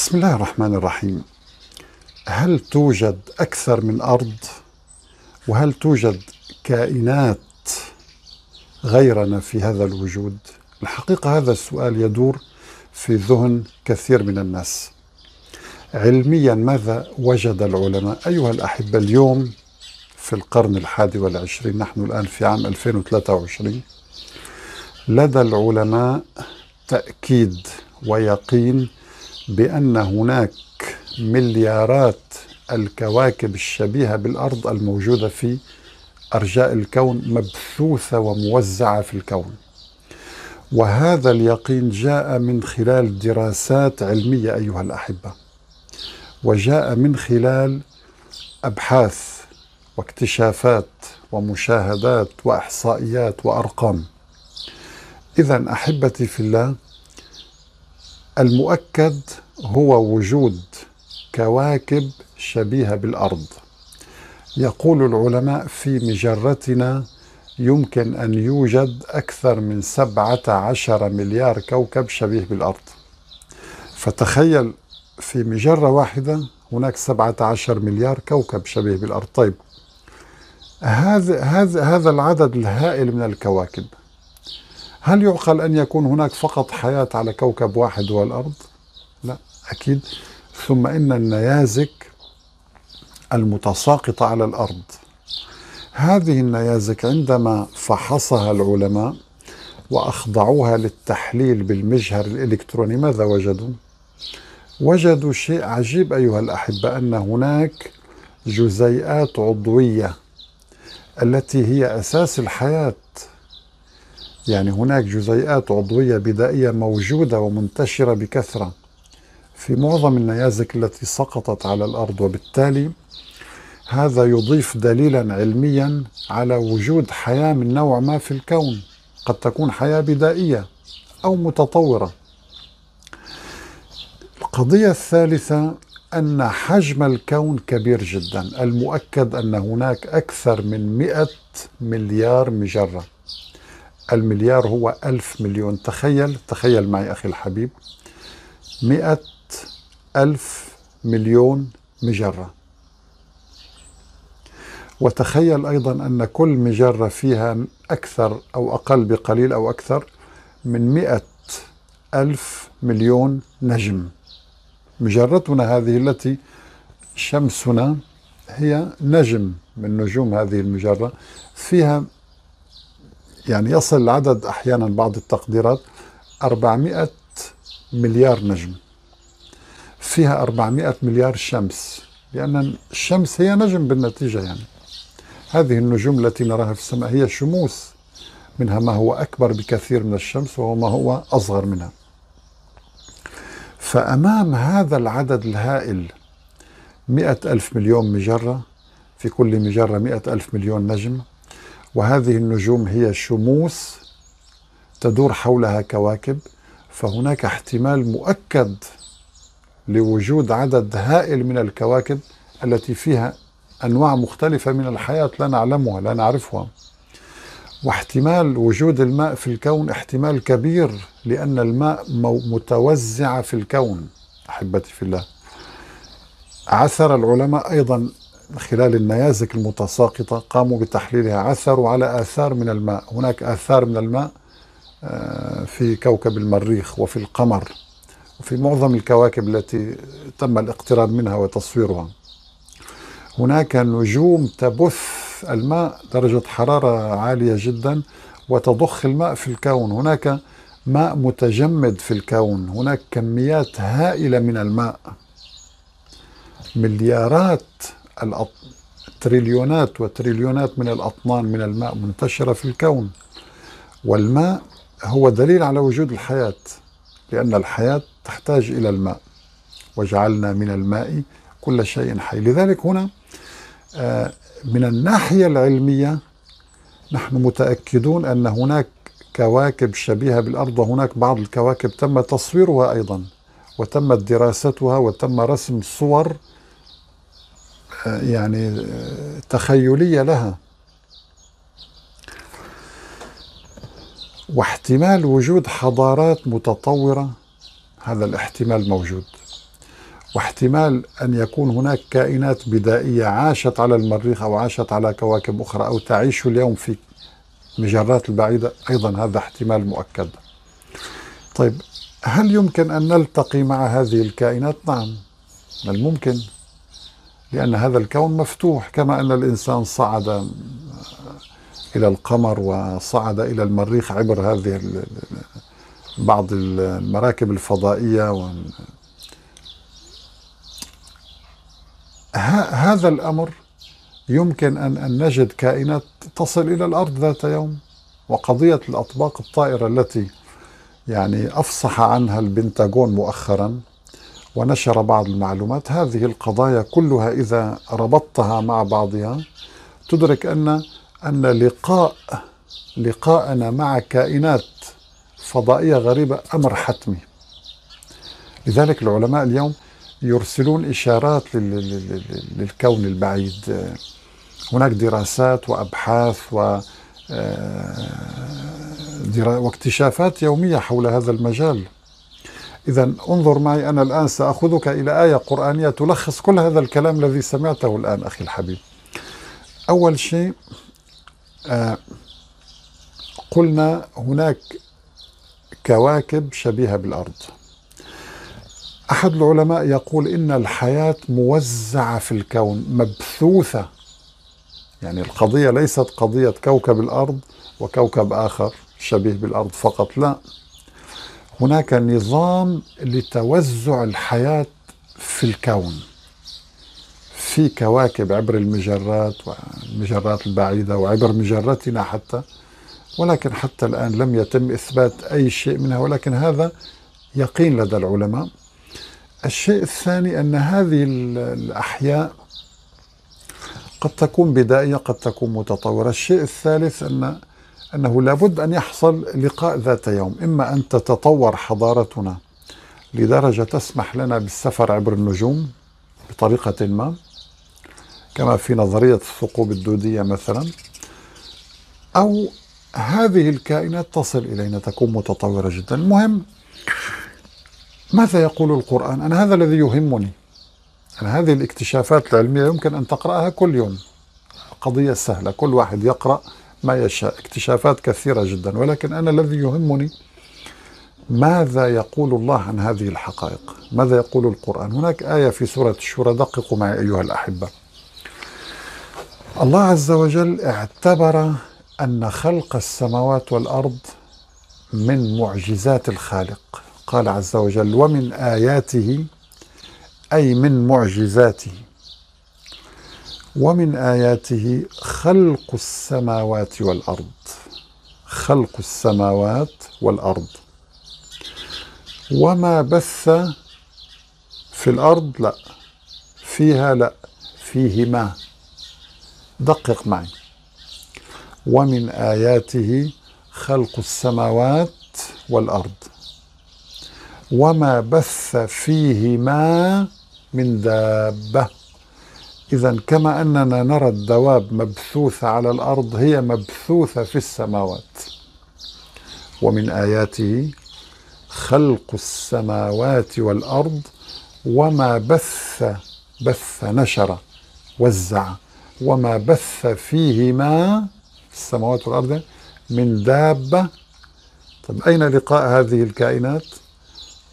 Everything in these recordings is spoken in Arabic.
بسم الله الرحمن الرحيم. هل توجد أكثر من أرض؟ وهل توجد كائنات غيرنا في هذا الوجود؟ الحقيقة هذا السؤال يدور في ذهن كثير من الناس. علميا ماذا وجد العلماء؟ أيها الأحبة اليوم في القرن الحادي والعشرين نحن الآن في عام 2023 لدى العلماء تأكيد ويقين بأن هناك مليارات الكواكب الشبيهة بالأرض الموجودة في أرجاء الكون مبثوثة وموزعة في الكون. وهذا اليقين جاء من خلال دراسات علمية أيها الأحبة وجاء من خلال أبحاث واكتشافات ومشاهدات وإحصائيات وأرقام. إذا أحبتي في الله المؤكد هو وجود كواكب شبيهة بالأرض. يقول العلماء في مجرتنا يمكن أن يوجد أكثر من سبعة عشر مليار كوكب شبيه بالأرض. فتخيل في مجرة واحدة هناك سبعة عشر مليار كوكب شبيه بالأرض. طيب هذا هذا هذا العدد الهائل من الكواكب هل يعقل أن يكون هناك فقط حياة على كوكب واحد هو الأرض؟ أكيد. ثم إن النيازك المتساقطة على الأرض. هذه النيازك عندما فحصها العلماء وأخضعوها للتحليل بالمجهر الإلكتروني ماذا وجدوا؟ وجدوا شيء عجيب أيها الأحبة أن هناك جزيئات عضوية التي هي أساس الحياة. يعني هناك جزيئات عضوية بدائية موجودة ومنتشرة بكثرة. في معظم النيازك التي سقطت على الأرض وبالتالي هذا يضيف دليلا علميا على وجود حياة من نوع ما في الكون. قد تكون حياة بدائية أو متطورة. القضية الثالثة أن حجم الكون كبير جدا. المؤكد أن هناك أكثر من 100 مليار مجرة. المليار هو ألف مليون. تخيل تخيل معي أخي الحبيب مئة ألف مليون مجرة. وتخيل أيضا أن كل مجرة فيها أكثر أو أقل بقليل أو أكثر من مئة ألف مليون نجم. مجرتنا هذه التي شمسنا هي نجم من نجوم هذه المجرة. فيها يعني يصل العدد أحيانا بعض التقديرات 400 مليار نجم. فيها 400 مليار شمس. لأن الشمس هي نجم بالنتيجة يعني. هذه النجوم التي نراها في السماء هي شموس. منها ما هو أكبر بكثير من الشمس وما هو أصغر منها. فأمام هذا العدد الهائل مئة ألف مليون مجرة في كل مجرة مئة ألف مليون نجم. وهذه النجوم هي شموس تدور حولها كواكب. فهناك احتمال مؤكد لوجود عدد هائل من الكواكب التي فيها أنواع مختلفة من الحياة لا نعلمها لا نعرفها. واحتمال وجود الماء في الكون احتمال كبير لأن الماء متوزع في الكون أحبتي في الله. عثر العلماء أيضا خلال النيازك المتساقطة قاموا بتحليلها عثروا على آثار من الماء. هناك آثار من الماء آه، في كوكب المريخ وفي القمر. وفي معظم الكواكب التي تم الاقتراب منها وتصويرها. هناك نجوم تبث الماء درجة حرارة عالية جدا وتضخ الماء في الكون. هناك ماء متجمد في الكون. هناك كميات هائلة من الماء. مليارات التريليونات وتريليونات من الأطنان من الماء منتشرة في الكون. والماء هو دليل على وجود الحياة لأن الحياة تحتاج إلى الماء. وجعلنا من الماء كل شيء حي. لذلك هنا آه، من الناحية العلمية نحن متأكدون أن هناك كواكب شبيهة بالأرض وهناك بعض الكواكب تم تصويرها أيضا وتمت دراستها وتم رسم صور يعني تخيلية لها. واحتمال وجود حضارات متطورة هذا الاحتمال موجود واحتمال أن يكون هناك كائنات بدائية عاشت على المريخ أو عاشت على كواكب أخرى أو تعيش اليوم في المجرات البعيدة أيضا هذا احتمال مؤكد طيب هل يمكن أن نلتقي مع هذه الكائنات؟ نعم من الممكن لأن هذا الكون مفتوح كما أن الإنسان صعد إلى القمر وصعد إلى المريخ عبر هذه بعض المراكب الفضائية هذا الأمر يمكن أن, أن نجد كائنات تصل إلى الأرض ذات يوم وقضية الأطباق الطائرة التي يعني أفصح عنها البنتاغون مؤخرا ونشر بعض المعلومات. هذه القضايا كلها إذا ربطتها مع بعضها تدرك أن أن لقاء لقاءنا مع كائنات فضائية غريبة أمر حتمي. لذلك العلماء اليوم يرسلون إشارات للكون البعيد. هناك دراسات وأبحاث و آه، واكتشافات يومية حول هذا المجال. إذا انظر معي أنا الآن سأخذك إلى آية قرآنية تلخص كل هذا الكلام الذي سمعته الآن أخي الحبيب. أول شيء آه قلنا هناك كواكب شبيهة بالأرض. أحد العلماء يقول إن الحياة موزعة في الكون مبثوثة. يعني القضية ليست قضية كوكب الأرض وكوكب آخر شبيه بالأرض فقط لا. هناك نظام لتوزع الحياة في الكون. في كواكب عبر المجرات والمجرات البعيدة وعبر مجرتنا حتى ولكن حتى الآن لم يتم إثبات أي شيء منها ولكن هذا يقين لدى العلماء. الشيء الثاني أن هذه الأحياء قد تكون بدائية قد تكون متطورة. الشيء الثالث أن أنه لابد أن يحصل لقاء ذات يوم إما أن تتطور حضارتنا لدرجة تسمح لنا بالسفر عبر النجوم بطريقة ما كما في نظرية الثقوب الدودية مثلا أو هذه الكائنات تصل إلينا تكون متطورة جدا. المهم ماذا يقول القرآن؟ أنا هذا الذي يهمني. أنا هذه الاكتشافات العلمية يمكن أن تقرأها كل يوم. قضية سهلة كل واحد يقرأ ما يشاء. اكتشافات كثيرة جدا. ولكن أنا الذي يهمني ماذا يقول الله عن هذه الحقائق؟ ماذا يقول القرآن؟ هناك آية في سورة الشورى دققوا معي أيها الأحبة. الله عز وجل اعتبر أن خلق السماوات والأرض من معجزات الخالق. قال عز وجل ومن آياته أي من معجزاته. ومن آياته خلق السماوات والأرض. خلق السماوات والأرض. وما بث في الأرض لا. فيها لا. فيهما. دقق معي. ومن آياته خلق السماوات والأرض. وما بث فيهما من دابة. إذا كما أننا نرى الدواب مبثوثة على الأرض هي مبثوثة في السماوات. ومن آياته خلق السماوات والأرض وما بث بث نشر وزع. وما بث فيهما السماوات والأرض من دابة. طيب أين لقاء هذه الكائنات؟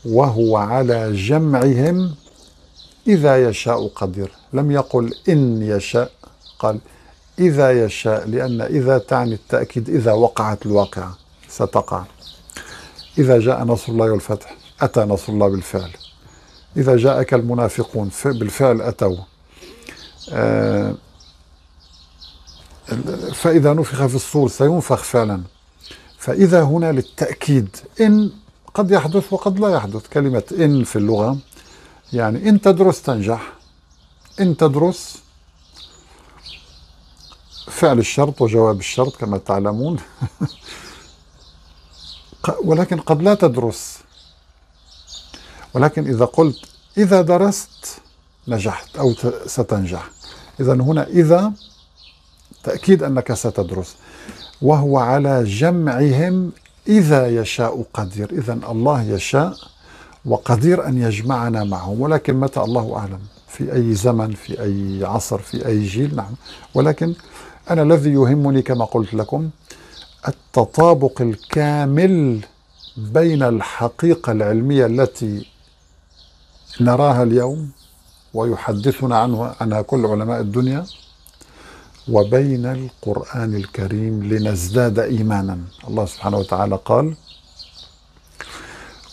وهو على جمعهم إذا يشاء قدير. لم يقل إن يشاء قال إذا يشاء لأن إذا تعني التأكيد إذا وقعت الواقعة ستقع. إذا جاء نصر الله والفتح أتى نصر الله بالفعل. إذا جاءك المنافقون بالفعل أتوا. آه، فإذا نفخ في الصور سينفخ فعلا. فإذا هنا للتأكيد إن قد يحدث وقد لا يحدث. كلمة إن في اللغة يعني إن تدرس تنجح إن تدرس فعل الشرط وجواب الشرط كما تعلمون. ولكن قد لا تدرس. ولكن إذا قلت إذا درست نجحت أو ستنجح. إذا هنا إذا تأكيد أنك ستدرس. وهو على جمعهم إذا يشاء قدير. إذا الله يشاء وقدير أن يجمعنا معهم. ولكن متى الله أعلم؟ في أي زمن في أي عصر في أي جيل نعم. ولكن أنا الذي يهمني كما قلت لكم التطابق الكامل بين الحقيقة العلمية التي نراها اليوم ويحدثنا عنه عنها كل علماء الدنيا وبين القرآن الكريم لنزداد إيمانا. الله سبحانه وتعالى قال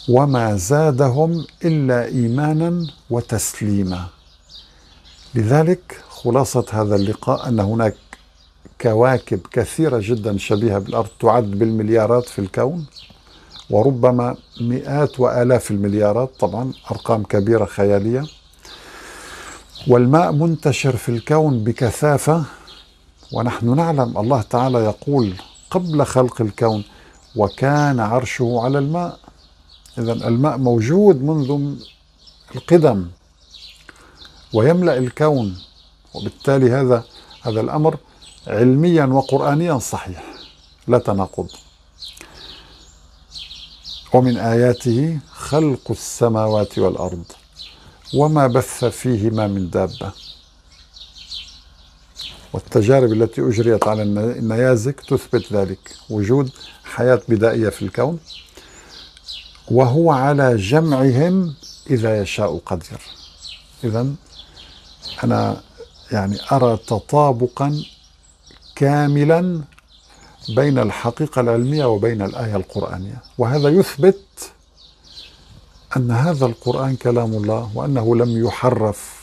وما زادهم إلا إيمانا وتسليما. لذلك خلاصة هذا اللقاء أن هناك كواكب كثيرة جدا شبيهة بالأرض تعد بالمليارات في الكون وربما مئات وآلاف المليارات طبعا أرقام كبيرة خيالية. والماء منتشر في الكون بكثافة ونحن نعلم الله تعالى يقول قبل خلق الكون وكان عرشه على الماء. إذا الماء موجود منذ القدم ويملأ الكون وبالتالي هذا هذا الأمر علميا وقرآنيا صحيح لا تناقض. ومن آياته خلق السماوات والأرض وما بث فيهما من دابة. والتجارب التي أجريت على النيازك تثبت ذلك. وجود حياة بدائية في الكون وهو على جمعهم إذا يشاء قدير. إذا أنا يعني أرى تطابقا كاملا بين الحقيقة العلمية وبين الآية القرآنية. وهذا يثبت أن هذا القرآن كلام الله وأنه لم يحرف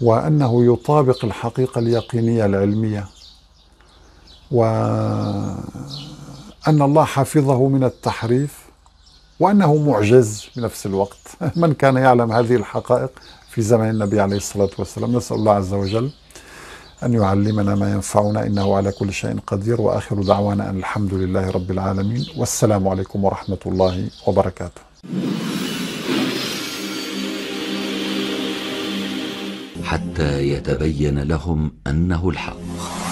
وأنه يطابق الحقيقة اليقينية العلمية. وأن الله حفظه من التحريف وأنه معجز بنفس الوقت. من كان يعلم هذه الحقائق؟ في زمن النبي عليه الصلاة والسلام. نسأل الله عز وجل أن يعلمنا ما ينفعنا إنه على كل شيء قدير. وآخر دعوانا أن الحمد لله رب العالمين. والسلام عليكم ورحمة الله وبركاته. حتى يتبين لهم أنه الحق.